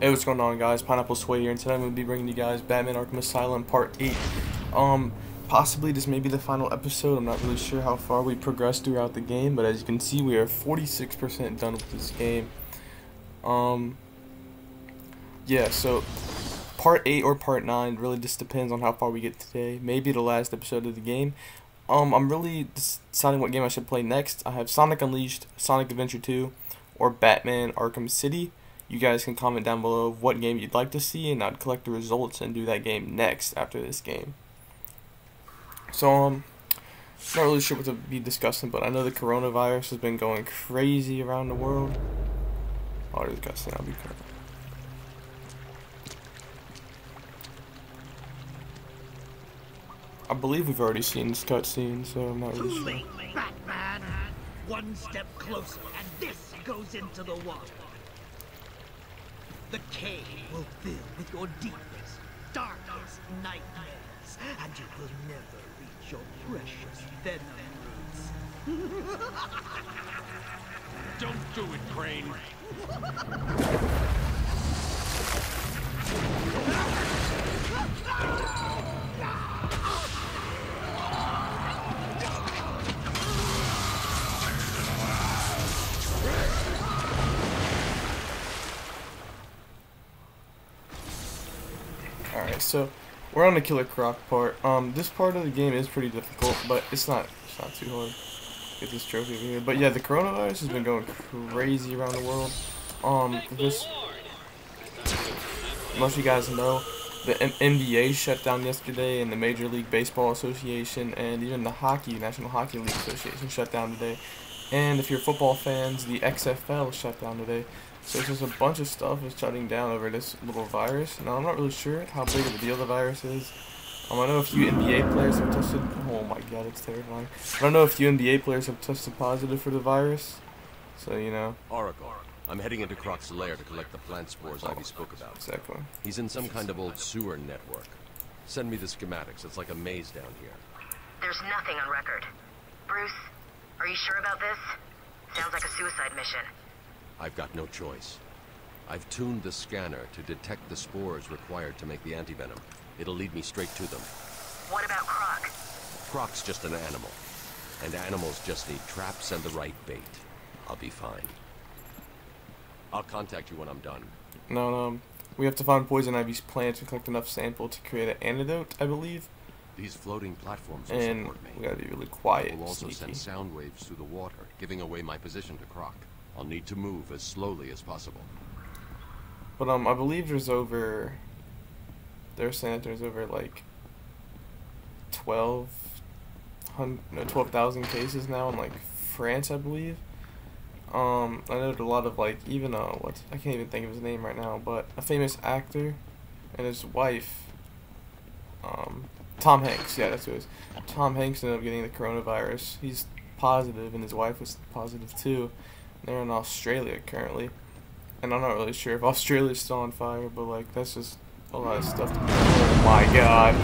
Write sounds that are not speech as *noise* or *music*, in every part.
Hey, what's going on, guys? PineappleSwae here, and today I'm going to be bringing you guys Batman Arkham Asylum Part 8. Um, possibly this may be the final episode. I'm not really sure how far we progressed throughout the game, but as you can see, we are 46% done with this game. Um, yeah, so Part 8 or Part 9 really just depends on how far we get today. Maybe the last episode of the game. Um, I'm really deciding what game I should play next. I have Sonic Unleashed, Sonic Adventure 2, or Batman Arkham City you guys can comment down below what game you'd like to see and I'd collect the results and do that game next after this game. So um not really sure what to be discussing, but I know the coronavirus has been going crazy around the world. Oh, there's Gustin, I'll be careful. I believe we've already seen this cutscene, so I'm not really sure. Batman! One step closer, and this goes into the water. The cave will fill with your deepest, darkest nightmares, and you will never reach your precious venom roots. *laughs* Don't do it, Crane. *laughs* so we're on the Killer Croc part. Um, this part of the game is pretty difficult, but it's not it's not too hard. Get this trophy here. But yeah, the coronavirus has been going crazy around the world. Um, this most of you guys know, the M NBA shut down yesterday, and the Major League Baseball Association, and even the Hockey National Hockey League Association shut down today. And if you're football fans, the XFL shut down today. So just a bunch of stuff is shutting down over this little virus. Now, I'm not really sure how big of a deal the virus is. Um, I know a few NBA players have tested... Oh my god, it's terrifying. I don't know if few NBA players have tested positive for the virus. So, you know. Oracle. I'm heading into Croc's lair to collect the plant spores oh, Ivy spoke about. Exactly. He's in some kind of old sewer network. Send me the schematics. It's like a maze down here. There's nothing on record. Bruce, are you sure about this? Sounds like a suicide mission. I've got no choice. I've tuned the scanner to detect the spores required to make the antivenom. It'll lead me straight to them. What about Croc? Croc's just an animal. And animals just need traps and the right bait. I'll be fine. I'll contact you when I'm done. No, no. Um, we have to find poison ivy's plants and collect enough sample to create an antidote, I believe. These floating platforms will and support me. we gotta be really quiet. We'll also sneaky. send sound waves through the water, giving away my position to Croc. I'll need to move as slowly as possible. But um, I believe there's over. They're saying there's over like. Twelve. No, twelve thousand cases now in like France, I believe. Um, I know a lot of like even uh, what I can't even think of his name right now, but a famous actor and his wife. Um, Tom Hanks, yeah, that's who it is. Tom Hanks ended up getting the coronavirus. He's positive, and his wife was positive too. They're in Australia currently. And I'm not really sure if *laughs* Australia's still on fire, but like that's just a lot of stuff. Oh my god.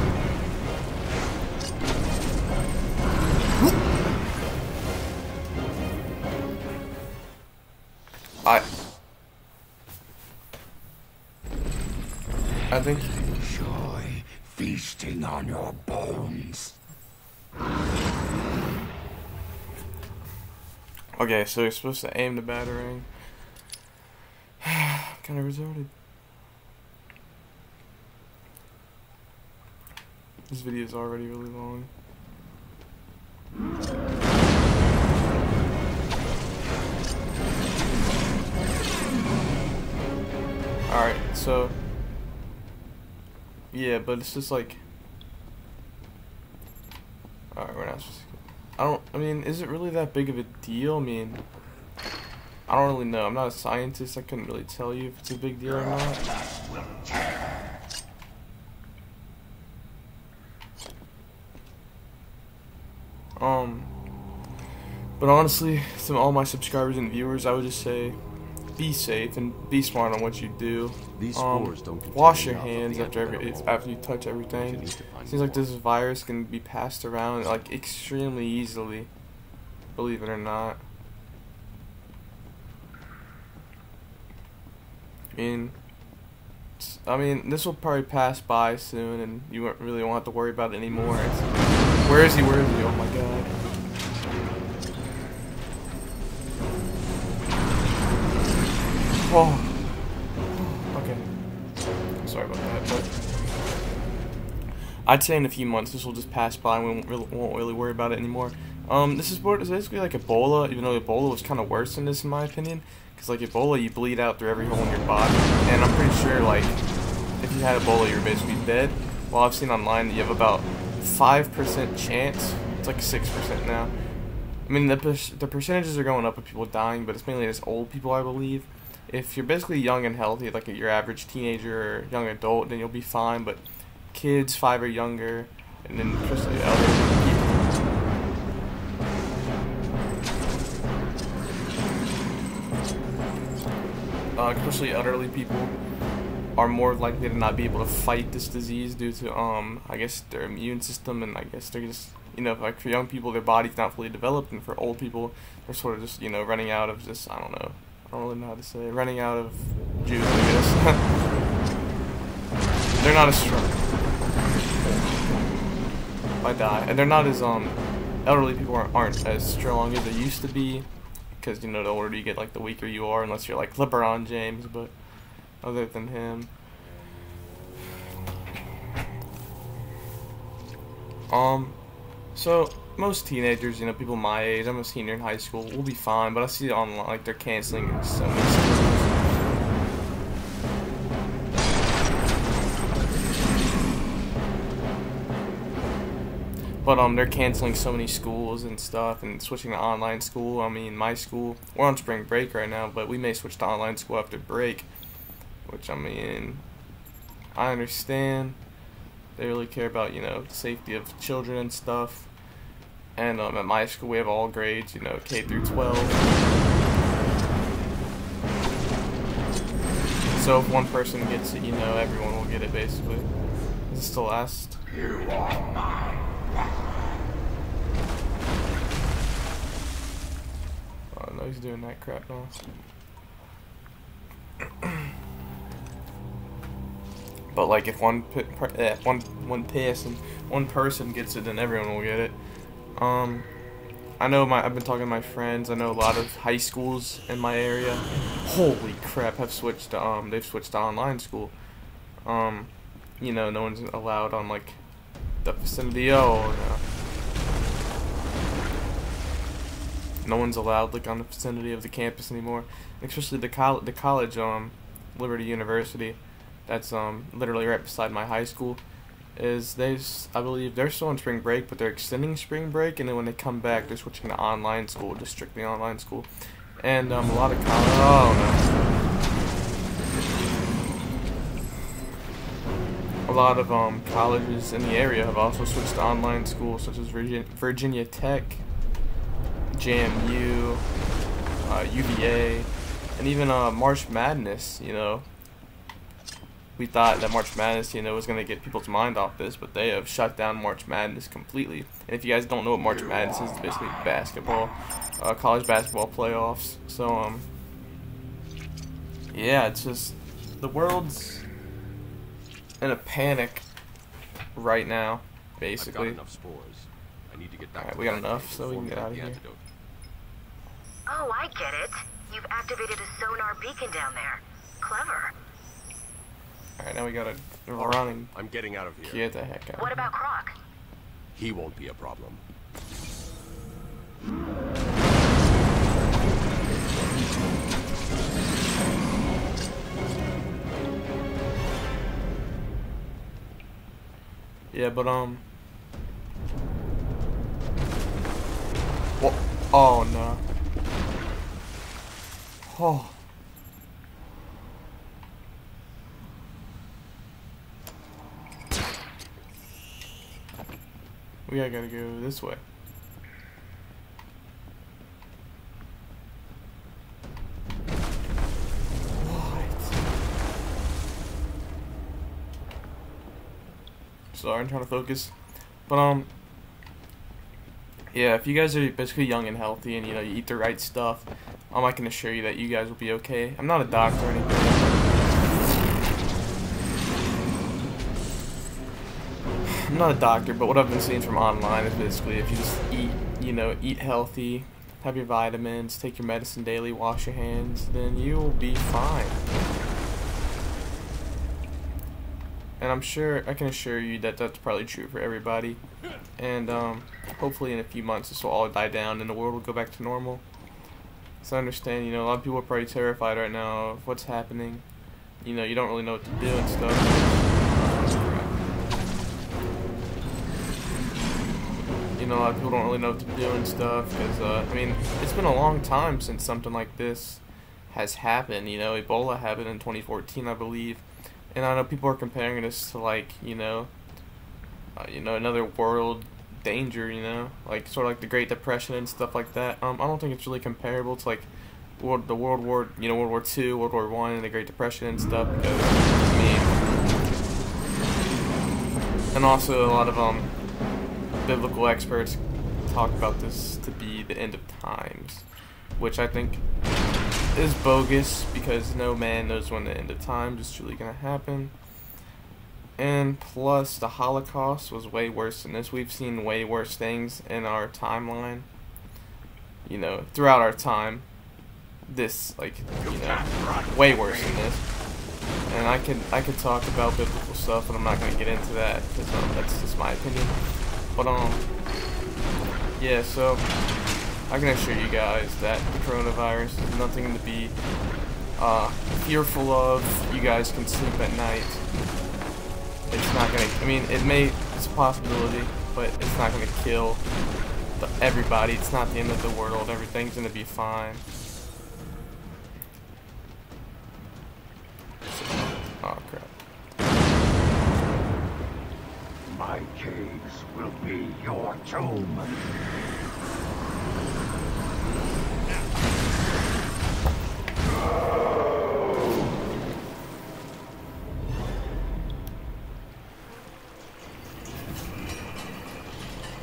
I I think enjoy feasting on your bones. Okay, so you're supposed to aim the batarang. *sighs* kind of resorted. This video is already really long. Alright, so... Yeah, but it's just like... Alright, we're not supposed to... I don't, I mean, is it really that big of a deal? I mean, I don't really know. I'm not a scientist. I couldn't really tell you if it's a big deal or not. Um, but honestly, to all my subscribers and viewers, I would just say be safe and be smart on what you do. These um, spores don't wash your hands after every after you touch everything. Seems like this virus can be passed around like extremely easily. Believe it or not. I mean. I mean, this will probably pass by soon, and you won't really won't have to worry about it anymore. It's, where is he? Where is he? Oh my god. Oh. Okay. Sorry about that, but I'd say in a few months this will just pass by and we won't really, won't really worry about it anymore. Um, this is basically like Ebola, even though Ebola was kind of worse than this in my opinion. Because like Ebola, you bleed out through every hole in your body, and I'm pretty sure like if you had Ebola, you're basically dead. Well, I've seen online that you have about five percent chance. It's like six percent now. I mean, the the percentages are going up of people dying, but it's mainly just old people, I believe if you're basically young and healthy, like your average teenager or young adult, then you'll be fine. But kids five or younger, and then especially elderly people, uh, especially elderly people, are more likely to not be able to fight this disease due to um I guess their immune system and I guess they're just you know like for young people their body's not fully developed and for old people they're sort of just you know running out of just I don't know I don't really know how to say. Running out of juice, I guess. *laughs* they're not as strong. I die, and they're not as um elderly people aren't, aren't as strong as they used to be, because you know the older you get, like the weaker you are, unless you're like LeBron James. But other than him, *sighs* um, so most teenagers, you know, people my age, I'm a senior in high school, will be fine, but I see it online, like, they're canceling so many schools. But, um, they're canceling so many schools and stuff and switching to online school. I mean, my school, we're on spring break right now, but we may switch to online school after break. Which, I mean, I understand. They really care about, you know, the safety of children and stuff. And um, at my school, we have all grades, you know, K through 12. So if one person gets it, you know, everyone will get it, basically. This is the last. You are mine. Oh, no, he's doing that crap now. but like, if one eh, one one person one person gets it, then everyone will get it. Um, I know my I've been talking to my friends. I know a lot of high schools in my area. Holy crap! Have switched to um they've switched to online school. Um, you know no one's allowed on like the vicinity. Oh no. No one's allowed like on the vicinity of the campus anymore. Especially the college the college um Liberty University. That's um literally right beside my high school is they, I believe, they're still on spring break, but they're extending spring break, and then when they come back, they're switching to online school, just strictly online school. And um, a lot of college. Oh no. A lot of um, colleges in the area have also switched to online school, such as Virginia, Virginia Tech, JMU, uh, UVA, and even uh, March Madness. You know, we thought that March Madness, you know, was going to get people's mind off this, but they have shut down March Madness completely. And if you guys don't know what March Madness is, it's basically basketball, uh, college basketball playoffs. So, um, yeah, it's just, the world's in a panic right now, basically. Got enough spores. I need to get back Alright, we got enough, so we can get out of here. Antidote. Oh, I get it. You've activated a sonar beacon down there. Clever. Alright, now we gotta run and I'm getting out of here. get the heck out. What about Croc? He won't be a problem. Yeah, but um. What? Oh no. Oh. We gotta go this way. Sorry, I'm trying to focus. But, um, yeah, if you guys are basically young and healthy and, you know, you eat the right stuff, um, I can assure you that you guys will be okay. I'm not a doctor or anything. I'm not a doctor, but what I've been seeing from online is basically if you just eat, you know, eat healthy, have your vitamins, take your medicine daily, wash your hands, then you will be fine. And I'm sure, I can assure you that that's probably true for everybody. And um, hopefully in a few months this will all die down and the world will go back to normal. So I understand, you know, a lot of people are probably terrified right now of what's happening. You know, you don't really know what to do and stuff. A lot of people don't really know what to do and stuff. Because, uh, I mean, it's been a long time since something like this has happened. You know, Ebola happened in 2014, I believe. And I know people are comparing this to, like, you know, uh, you know, another world danger, you know, like sort of like the Great Depression and stuff like that. Um, I don't think it's really comparable to like world, the World War, you know, World War Two, World War One, and the Great Depression and stuff. Because, I mean, and also a lot of um biblical experts talk about this to be the end of times, which I think is bogus because no man knows when the end of times is truly going to happen. And plus, the Holocaust was way worse than this. We've seen way worse things in our timeline. You know, throughout our time. This, like, you know, way worse than this. And I can I could talk about biblical stuff, but I'm not gonna get into that because um, that's just my opinion. But um, yeah. So I can assure you guys that the coronavirus is nothing to be uh, fearful of. You guys can sleep at night. It's not gonna. I mean, it may. It's a possibility, but it's not gonna kill the, everybody. It's not the end of the world. Everything's gonna be fine. Caves will be your tomb.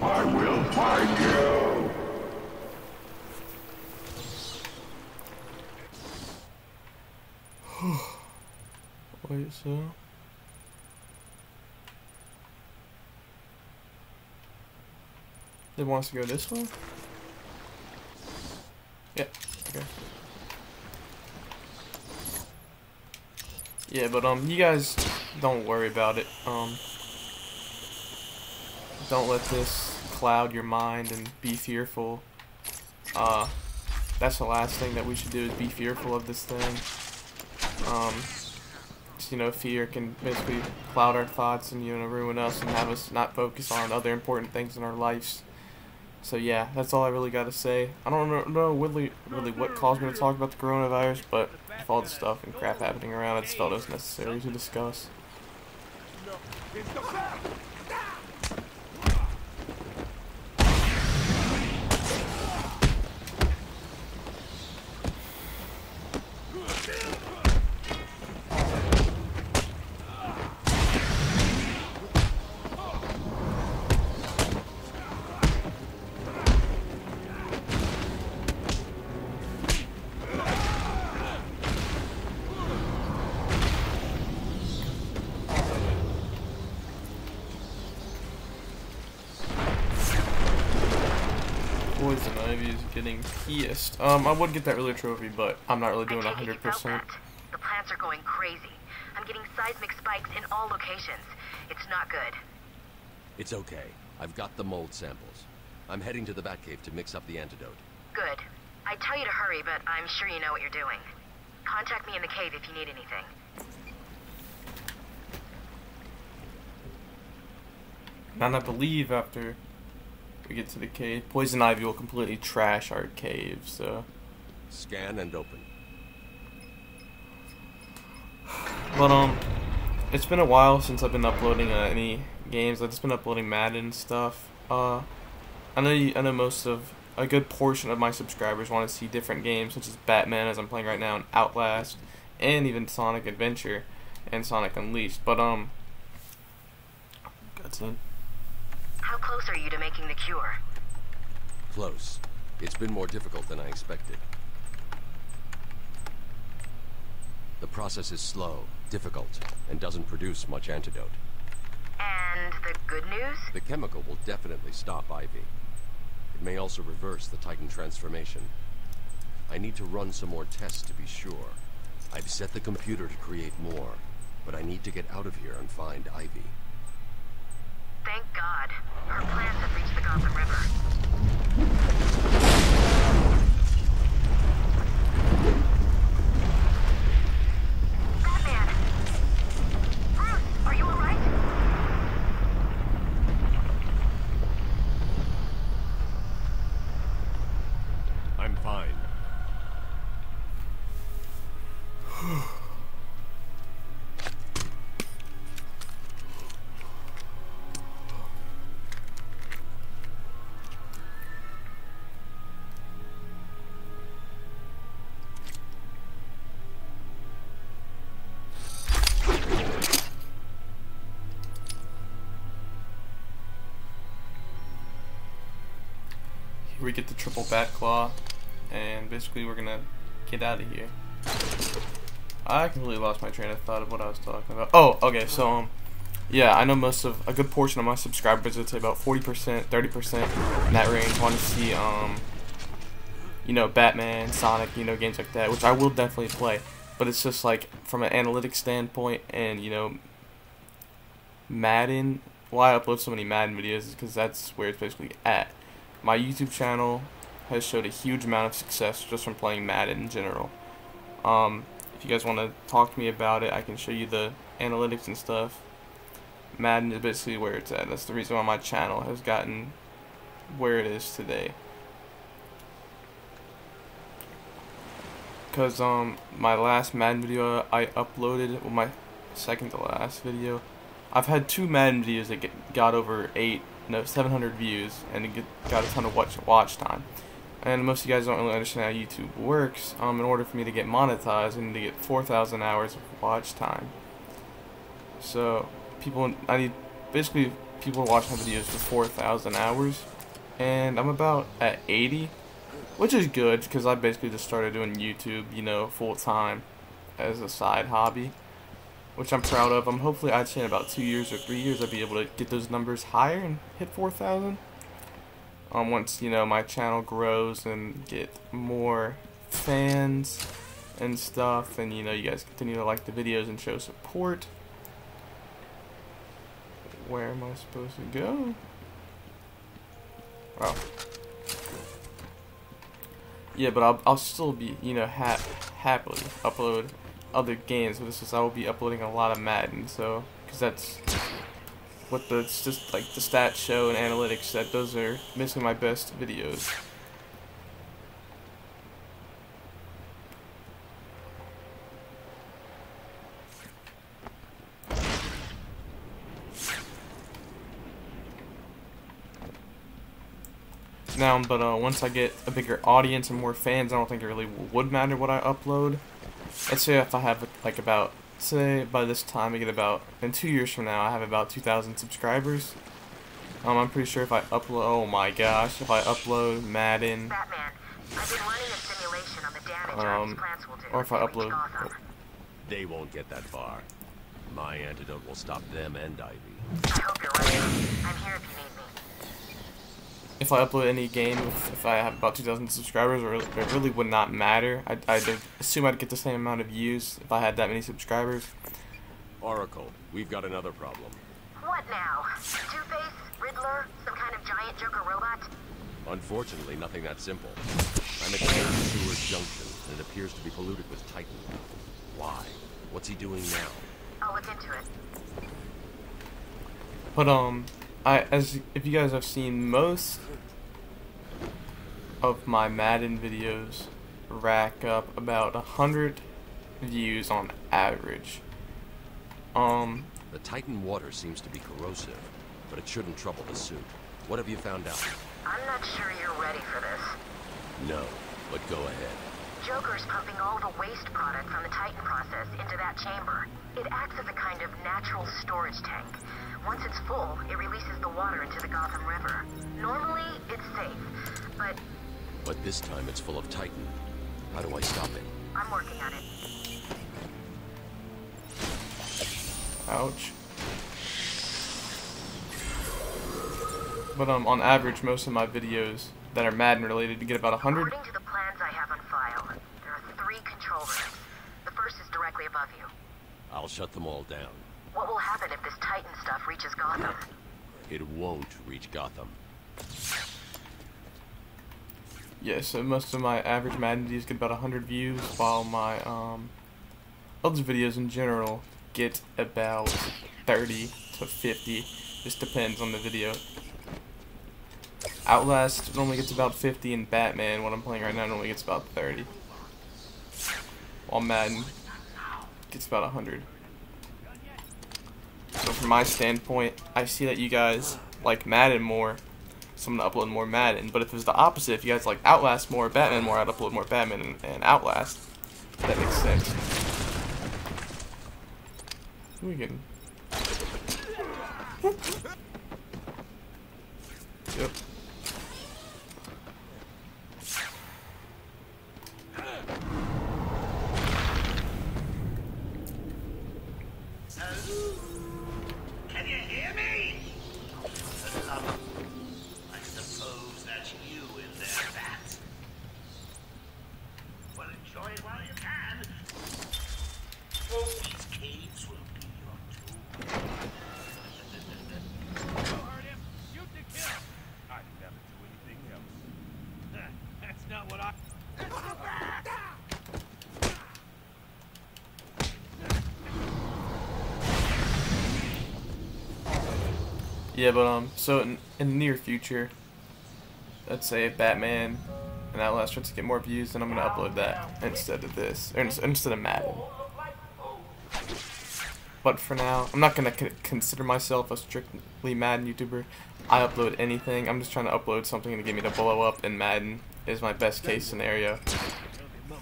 I will find you! *sighs* Wait, wants to go this way? Yeah, okay. Yeah, but um, you guys don't worry about it. Um, don't let this cloud your mind and be fearful. Uh, that's the last thing that we should do is be fearful of this thing. Um, you know, fear can basically cloud our thoughts and, you know, ruin us and have us not focus on other important things in our lives. So yeah, that's all I really got to say. I don't know, really, really what caused me to talk about the coronavirus, but with all the stuff and crap happening around, it felt it was necessary to discuss. Getting. Um, I would get that earlier trophy, but I'm not really doing I take it you felt 100%. that. The plants are going crazy. I'm getting seismic spikes in all locations. It's not good. It's okay. I've got the mold samples. I'm heading to the Batcave to mix up the antidote. Good. I tell you to hurry, but I'm sure you know what you're doing. Contact me in the cave if you need anything. And I believe after we get to the cave, Poison Ivy will completely trash our cave, so... Scan and open. But, um, it's been a while since I've been uploading uh, any games. I've just been uploading Madden stuff. Uh, I know, you, I know most of, a good portion of my subscribers want to see different games, such as Batman, as I'm playing right now, and Outlast, and even Sonic Adventure, and Sonic Unleashed. But, um, cutscene. How close are you to making the cure? Close. It's been more difficult than I expected. The process is slow, difficult, and doesn't produce much antidote. And And the good news? The chemical will definitely stop Ivy. It may also reverse the Titan transformation. I need to run some more tests to be sure. I've set the computer to create more, but I need to get out of here and find Ivy. Thank God. Her plans have reached the Gotham River. We get the triple bat claw, and basically we're gonna get out of here. I completely lost my train of thought of what I was talking about. Oh, okay, so um, yeah, I know most of a good portion of my subscribers, I'd say about forty percent, thirty percent in that range, want to see um, you know, Batman, Sonic, you know, games like that, which I will definitely play. But it's just like from an analytics standpoint, and you know, Madden. Why I upload so many Madden videos is because that's where it's basically at. My YouTube channel has showed a huge amount of success just from playing Madden in general. Um, if you guys want to talk to me about it, I can show you the analytics and stuff. Madden is basically where it's at. That's the reason why my channel has gotten where it is today. Cause um my last Madden video I uploaded, well my second to last video, I've had two Madden videos that get, got over eight, no, 700 views, and it got a ton of watch watch time. And most of you guys don't really understand how YouTube works. Um, in order for me to get monetized, I need to get 4,000 hours of watch time. So people, I need basically people watch my videos for 4,000 hours, and I'm about at 80, which is good because I basically just started doing YouTube, you know, full time as a side hobby which I'm proud of. I'm hopefully I'd say in about two years or three years I'd be able to get those numbers higher and hit 4,000. Um, once you know my channel grows and get more fans and stuff, and you know you guys continue to like the videos and show support. Where am I supposed to go? Oh. Yeah, but I'll, I'll still be, you know, ha happily upload other games, but this is I will be uploading a lot of Madden, so because that's what the just like the stats show and analytics that those are basically my best videos. Now, but uh, once I get a bigger audience and more fans, I don't think it really would matter what I upload let's say if I have like about say by this time I get about in two years from now I have about 2,000 subscribers. Um, I'm pretty sure if I upload, oh my gosh, if I upload Madden, Batman, I've been running a simulation on the damage Um, Ivy's plants will do or if I when we reach upload- They won't get that far. My antidote will stop them and Ivy. I hope you're right. I'm here if you need me. If I upload any game, if, if I have about 2,000 subscribers, or it really would not matter. I'd, I'd assume I'd get the same amount of views if I had that many subscribers. Oracle, we've got another problem. What now? Two-Face? Riddler? Some kind of giant Joker robot? Unfortunately, nothing that simple. I'm at Karen Seward Junction, and it appears to be polluted with Titan. Why? What's he doing now? I'll look into it. But um, I as if you guys have seen most of my Madden videos rack up about a hundred views on average. Um, The Titan water seems to be corrosive, but it shouldn't trouble the suit. What have you found out? I'm not sure you're ready for this. No, but go ahead. Joker's pumping all the waste product from the Titan process into that chamber. It acts as a kind of natural storage tank. Once it's full, it releases the water into the Gotham River. Normally, it's safe, but But this time it's full of Titan. How do I stop it? I'm working on it. ouch. But um, on average, most of my videos that are Madden related to get about 100. According to the plans I have on file, there are three control rooms. The first is directly above you. I'll shut them all down. What will happen if this Titan stuff reaches Gotham? It won't reach Gotham. Yeah, so most of my average Madden videos get about 100 views, while my um, other videos in general get about 30 to 50. Just depends on the video. Outlast normally gets about 50, and Batman, what I'm playing right now, normally gets about 30. While Madden gets about 100. So from my standpoint, I see that you guys like Madden more, so I'm gonna upload more Madden. But if it was the opposite, if you guys like Outlast more, Batman more, I'd upload more Batman and, and Outlast. That makes sense. We can. Yep. Can you hear me? I suppose that's you in there, Bat. Well, enjoy it while you can. These caves will be your tomb. hurt him. Shoot to kill. I'd never do anything else. That's not what I. Yeah, but um, so in, in the near future, let's say if Batman and Outlast starts to get more views, then I'm gonna upload that instead of this, or instead of Madden. But for now, I'm not gonna con- consider myself a strictly Madden YouTuber. I upload anything. I'm just trying to upload something to get me to blow up, and Madden is my best case scenario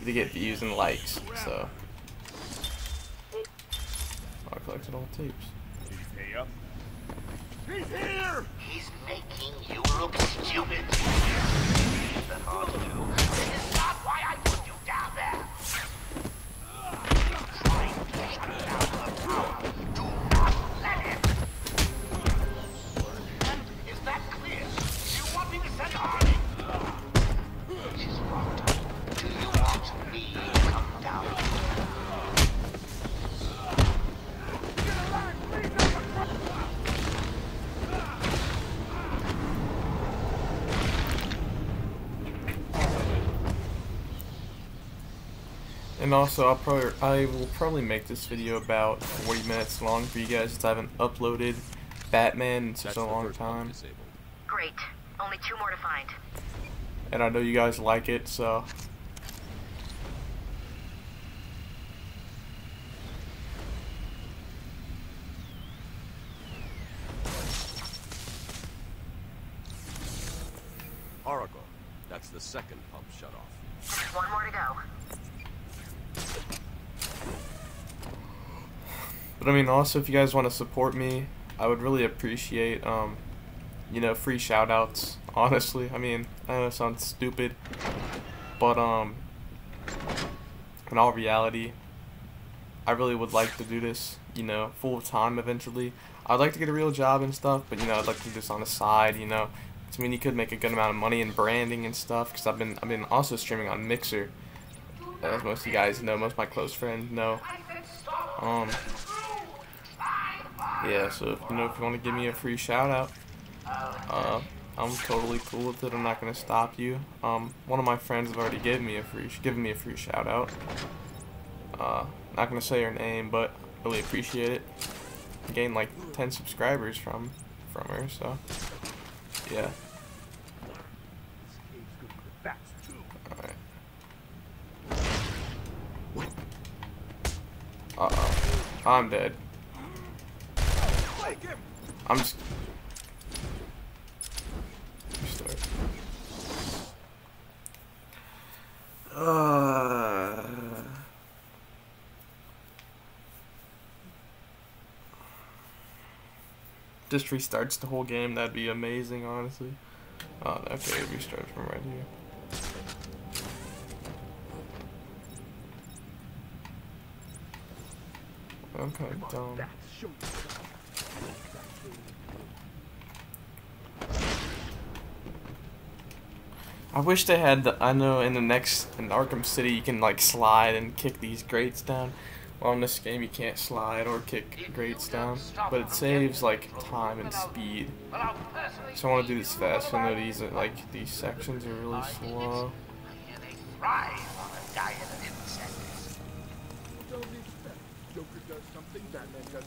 to get views and likes. So I collected all the tapes. Did he pay up? He's making you look stupid. And also, I'll probably I will probably make this video about 40 minutes long for you guys since I haven't uploaded Batman in such a long time. Great. Only two more to find. And I know you guys like it, so Oracle. That's the second pump shut off. Just one more to go. But I mean, also, if you guys want to support me, I would really appreciate, um, you know, free shoutouts. *laughs* Honestly, I mean, I know it sounds stupid, but um, in all reality, I really would like to do this, you know, full time eventually. I'd like to get a real job and stuff, but you know, I'd like to do this on the side, you know. I mean, you could make a good amount of money in branding and stuff, because I've been, I've been also streaming on Mixer, as most of you guys know, most of my close friends know. Um, yeah, so if, you know if you want to give me a free shout out, uh, I'm totally cool with it. I'm not gonna stop you. Um, one of my friends have already given me a free given me a free shout out. Uh, not gonna say her name, but really appreciate it. Gained like 10 subscribers from from her, so yeah. Alright. Uh oh. I'm dead. I'm just. Restart. Uh. Just restarts the whole game. That'd be amazing, honestly. Oh, okay, it restarts from right here. I'm kind of dumb. I wish they had the. I know in the next in Arkham City you can like slide and kick these grates down. Well, in this game you can't slide or kick grates down, but it saves like time and speed. So I want to do this fast. I know these are, like these sections are really slow.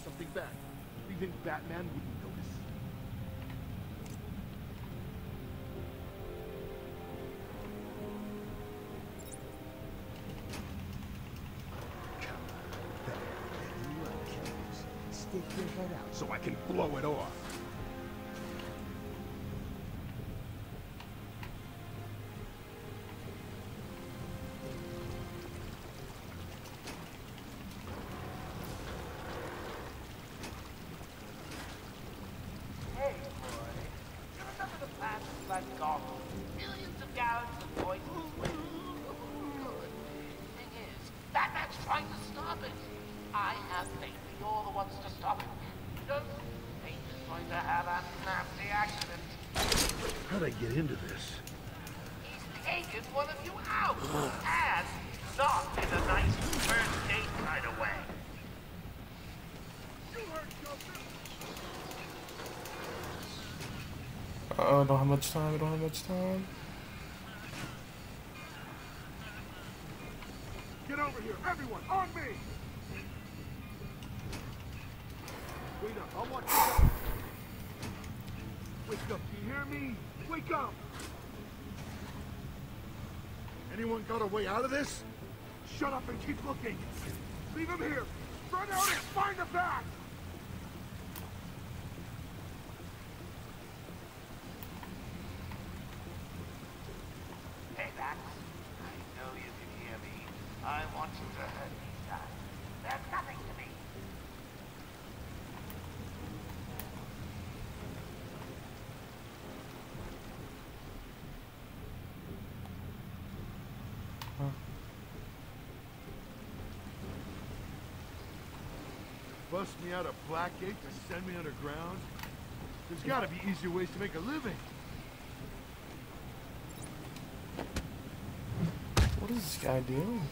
Something bad. Think Batman get into this? He's taken one of you out. and not in a nice first date kind of way. Uh oh, don't have much time. I don't have much time. Get over here, everyone, on me! Anyone got a way out of this? Shut up and keep looking! Leave him here! Run out and find the back! Hey, Max. I know you can hear me. I want you to hurt these guys. They're nothing to me. Bust me out of Blackgate to send me underground? There's gotta be easier ways to make a living. What is this guy doing?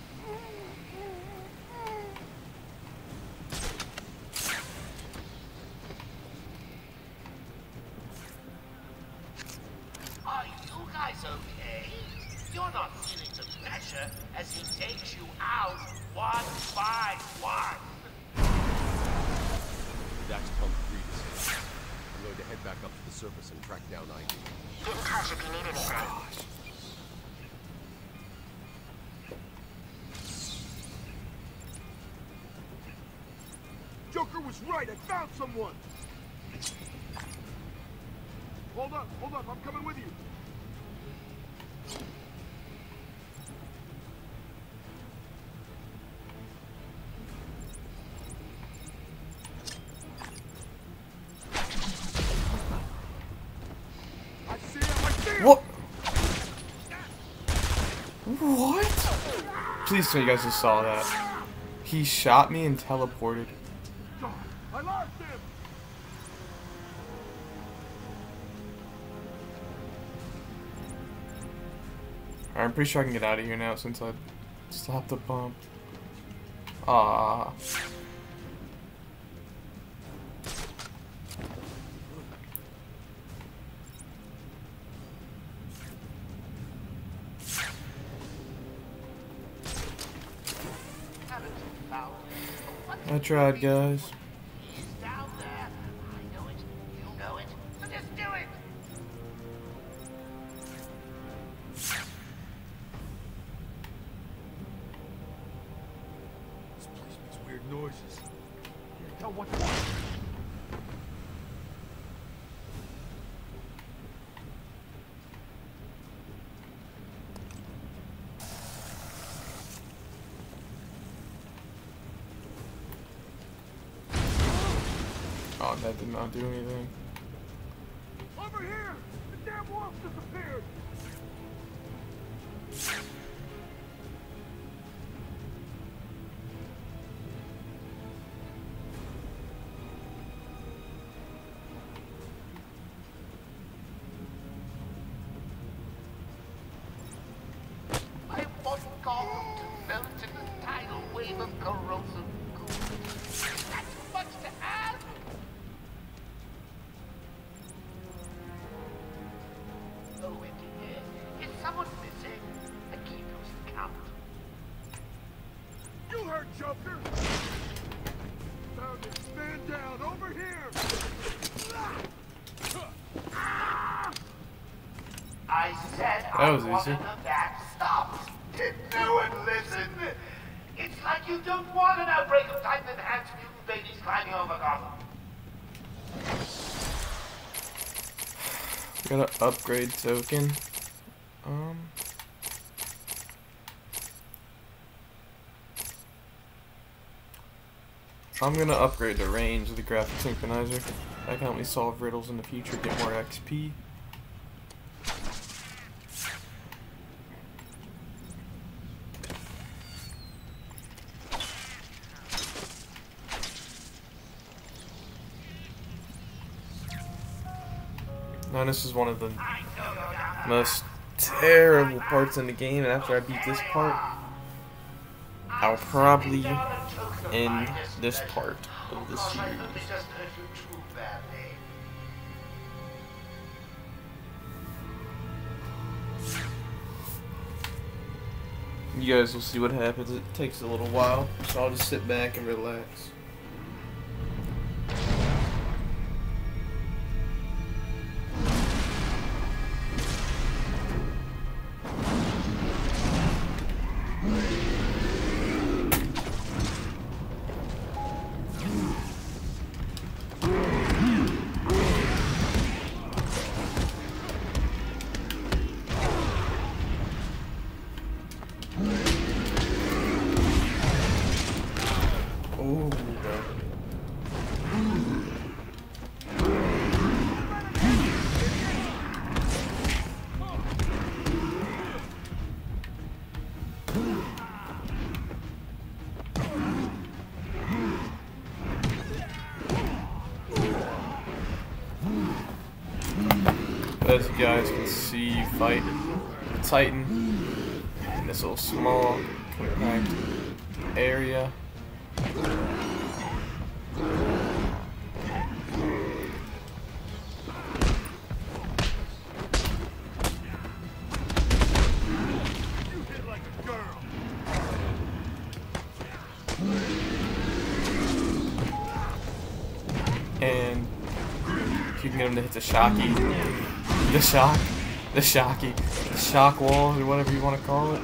Was right, I found someone! Hold up, hold up, I'm coming with you. I see him, I see him! What? What? Please tell you guys just saw that. He shot me and teleported. Pretty sure I can get out of here now since I stopped the bump. Ah. I tried, guys. That did not do anything. Over here! The damn wolf disappeared! That was easy. Did no one listen? It's like you don't want an outbreak of Titan-enhanced mutant babies climbing over Gotham. Gotta upgrade token. Um. I'm gonna upgrade the range of the graphic synchronizer. That can help me solve riddles in the future, get more XP. This is one of the most terrible parts in the game, and after I beat this part, I'll probably end this part of the series. You guys will see what happens. It takes a little while, so I'll just sit back and relax. As you guys can see, fight the Titan in this little small, compact area. And if you can get him to hit the shocky, *laughs* the shock, the shocky, the shock wall, or whatever you want to call it.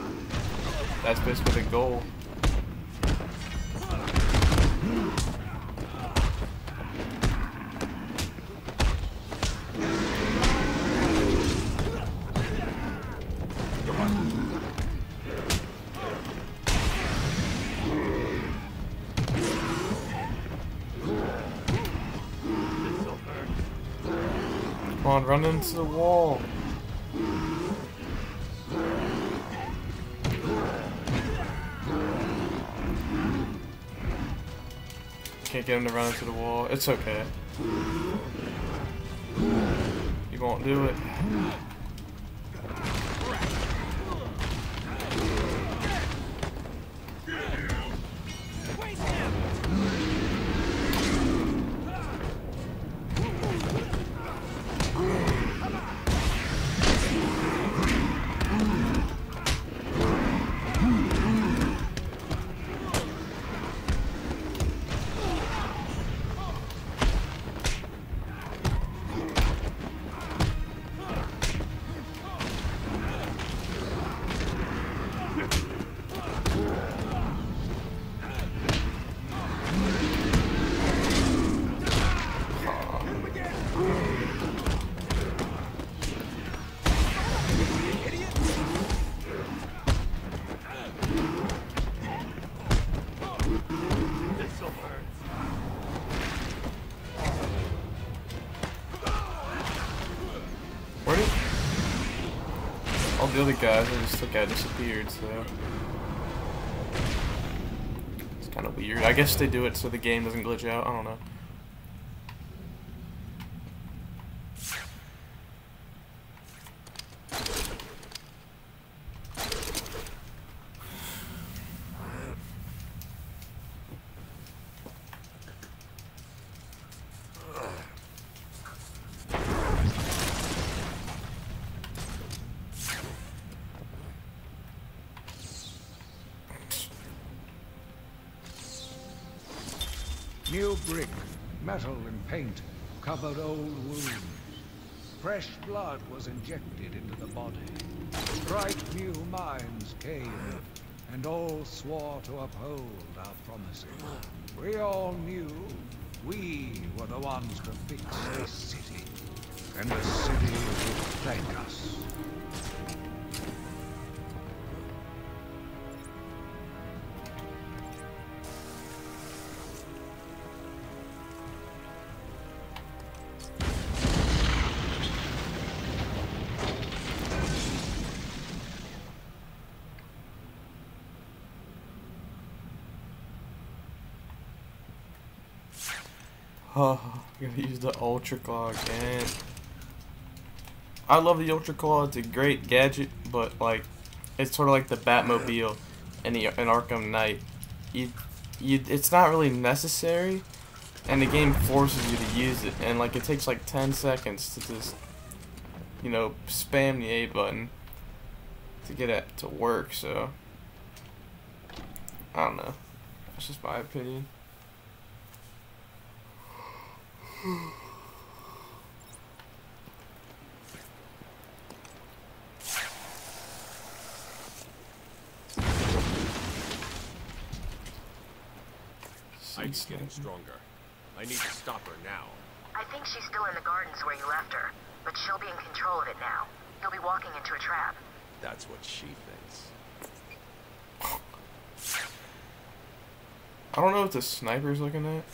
That's basically the goal. Run into the wall. Can't get him to run into the wall. It's okay. He won't do it. The other guys? I just took out disappeared. So it's kind of weird. I guess they do it so the game doesn't glitch out. I don't know. And paint covered old wounds. Fresh blood was injected into the body. Bright new minds came, and all swore to uphold our promises. We all knew we were the ones to fix this city, and the city would thank us. Use the Ultra Claw again. I love the Ultra Claw. It's a great gadget, but like, it's sort of like the Batmobile in the in Arkham Knight. You, you, it's not really necessary, and the game forces you to use it. And like, it takes like 10 seconds to just, you know, spam the A button to get it to work. So, I don't know. That's just my opinion. Ivy's getting stronger. I need to stop her now. I think she's still in the gardens where you left her, but she'll be in control of it now. You'll be walking into a trap. That's what she thinks. I don't know what the sniper's looking at.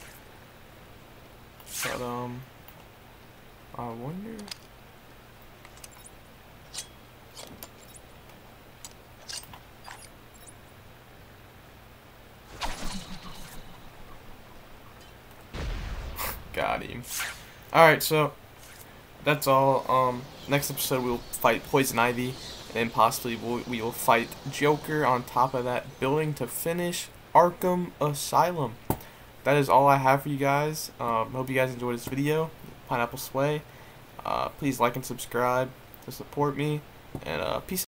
But, um, I wonder. *laughs* Got him. Alright, so that's all. Um, next episode we'll fight Poison Ivy, and then possibly we'll, we will fight Joker on top of that building to finish Arkham Asylum. That is all I have for you guys. Um, hope you guys enjoyed this video. PineappleSwae. Uh, please like and subscribe to support me. And uh, peace